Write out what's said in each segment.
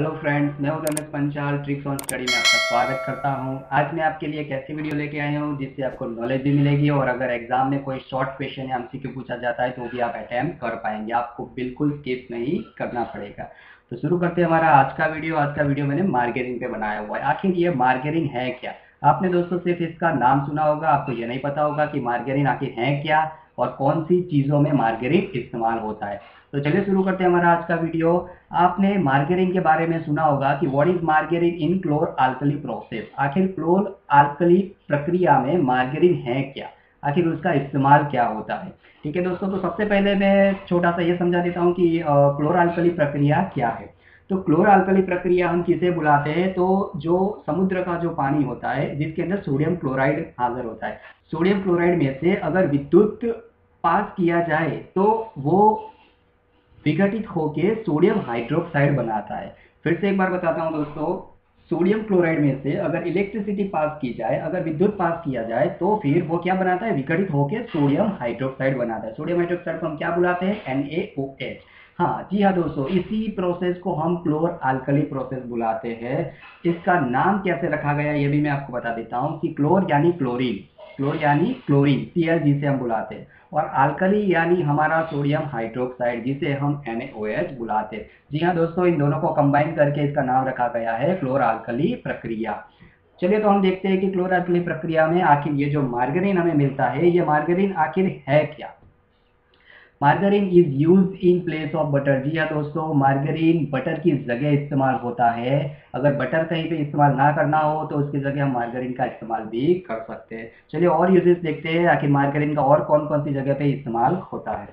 Hello friends मैं हूँ Ramesh Panchal tricks on study में आपका स्वागत करता हूँ। आज मैं आपके लिए एक ऐसी वीडियो लेके आया हूँ, जिससे आपको नॉलेज भी मिलेगी और अगर एग्ज़ाम में कोई शॉर्ट क्वेश्चन या एमसीक्यू पूछा जाता है तो भी आप अटैम्प्ट कर पाएँगे। आपको बिल्कुल स्किप नहीं करना पड़ेगा। तो शुरू करते हैं हमारा आज का वीडियो आज का वीडियो मैंने मार्केटिंग पे बनाया हुआ है। आखिर ये मार्केटिंग है क्या? आपने दोस्तों सिर्फ़ इसका नाम सुना होगा, आपको ये नहीं पता होगा कि मार्गेरिन आखिर है क्या। और कौन सी चीज़ों में मार्गेरिन इस्तेमाल होता है। तो चलिए शुरू करते हैं हमारा आज का वीडियो। आपने मार्गेरिन के बारे में सुना होगा कि what is margarine in chlor alkali process आखिर क्लोर आल्कली प्रक्रिया में मार्गेरिन है क्या? आखिर उसका इस्तेमाल क्या होता है? ठीक है दोस्तों तो सबसे पहले मैं छोटा सा ये समझा देता हूँ कि क्लोर आल्कली प्रक्रिया क्या है। तो क्लोर अल्कली प्रक्रिया हम किसे बुलाते हैं? तो जो समुद्र का जो पानी होता है, जिसके अंदर सोडियम क्लोराइड हाजिर होता है। सोडियम क्लोराइड में से अगर विद्युत पास किया जाए तो वो विघटित होके सोडियम हाइड्रोक्साइड बनाता है। फिर से एक बार बताता हूँ दोस्तों, सोडियम क्लोराइड में से अगर इलेक्ट्रिसिटी पास की जाए, अगर विद्युत पास किया जाए तो फिर वो क्या बनाता है? विघटित होकर सोडियम हाइड्रोक्साइड बनाता है। सोडियम हाइड्रोक्साइड को हम क्या बुलाते हैं? एन हाँ जी हाँ दोस्तों, इसी प्रोसेस को हम क्लोर आल्कली प्रोसेस बुलाते हैं। इसका नाम कैसे रखा गया, ये भी मैं आपको बता देता हूँ कि क्लोर यानी क्लोरीन क्लोर यानी क्लोरीन सी जिसे हम बुलाते हैं। और आलकली यानी हमारा सोडियम हाइड्रोक्साइड जिसे हम एन बुलाते हैं। जी हाँ दोस्तों, इन दोनों को कंबाइन करके इसका नाम रखा गया है क्लोर आल्कली प्रक्रिया। चलिए तो हम देखते हैं कि क्लोर आल्कली प्रक्रिया में आखिर ये जो मार्गरीन हमें मिलता है, ये मार्गरीन आखिर है क्या? Margarine is use in place of butter जी हाँ दोस्तों मार्गरीन बटर की जगह इस्तेमाल होता है। अगर बटर कहीं पे इस्तेमाल ना करना हो तो उसकी जगह हम मार्गरीन का इस्तेमाल भी कर सकते हैं। चलिए और यूजेस देखते हैं, आखिर मार्गरीन का और कौन कौन सी जगह पे इस्तेमाल होता है।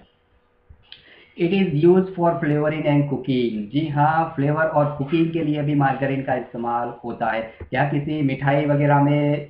It is use for flavouring and cooking जी हाँ फ्लेवर और कुकिंग के लिए भी मार्गरीन का इस्तेमाल होता है। या किसी मिठाई वगैरह में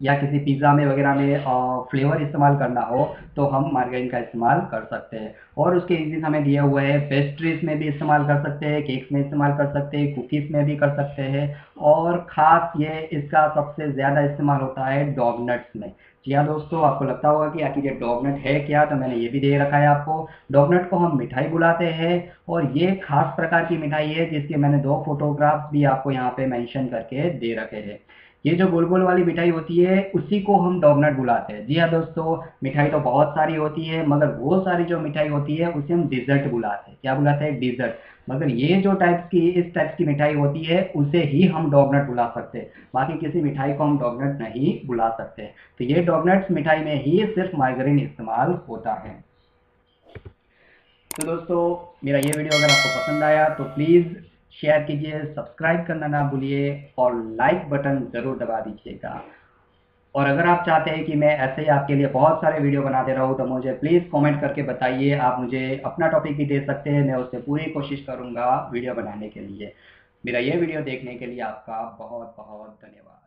या किसी पिज़्ज़ा में वगैरह में फ्लेवर इस्तेमाल करना हो तो हम मार्गरीन का इस्तेमाल कर सकते हैं। और उसके इंग्रीडियंट्स हमें दिए हुए हैं पेस्ट्रीज में भी इस्तेमाल कर सकते हैं केक्स में इस्तेमाल कर सकते हैं कुकीज़ में भी कर सकते हैं। और ख़ास ये इसका सबसे ज़्यादा इस्तेमाल होता है डॉगनट्स में। जी हाँ दोस्तों, आपको लगता होगा कि आखिर ये डॉगनट है क्या? तो मैंने ये भी दे रखा है आपको। डॉगनट को हम मिठाई बुलाते हैं और ये खास प्रकार की मिठाई है जिसके मैंने दो फोटोग्राफ्स भी आपको यहाँ पे मेंशन करके दे रखे हैं। ये जो गोल गोल वाली मिठाई होती है, उसी को हम डॉगनट बुलाते हैं। जी हाँ दोस्तों, मिठाई तो बहुत सारी होती है, मगर वो सारी जो मिठाई होती है, उसे हम डिजर्ट बुलाते हैं। क्या बुलाते हैं? डिजर्ट मगर ये जो टाइप की, इस टाइप की मिठाई होती है, उसे ही हम डॉगनट बुला सकते हैं। बाकी किसी मिठाई को हम डॉगनट नहीं बुला सकते तो ये डॉगनट्स मिठाई में ही सिर्फ़ माइग्रेन इस्तेमाल होता है। तो दोस्तों, मेरा ये वीडियो अगर आपको पसंद आया तो प्लीज़ शेयर कीजिए सब्सक्राइब करना ना भूलिए और लाइक बटन ज़रूर दबा दीजिएगा। और अगर आप चाहते हैं कि मैं ऐसे ही आपके लिए बहुत सारे वीडियो बनाते रहूँ तो मुझे प्लीज़ कमेंट करके बताइए। आप मुझे अपना टॉपिक भी दे सकते हैं, मैं उससे पूरी कोशिश करूँगा वीडियो बनाने के लिए। मेरा ये वीडियो देखने के लिए आपका बहुत बहुत धन्यवाद।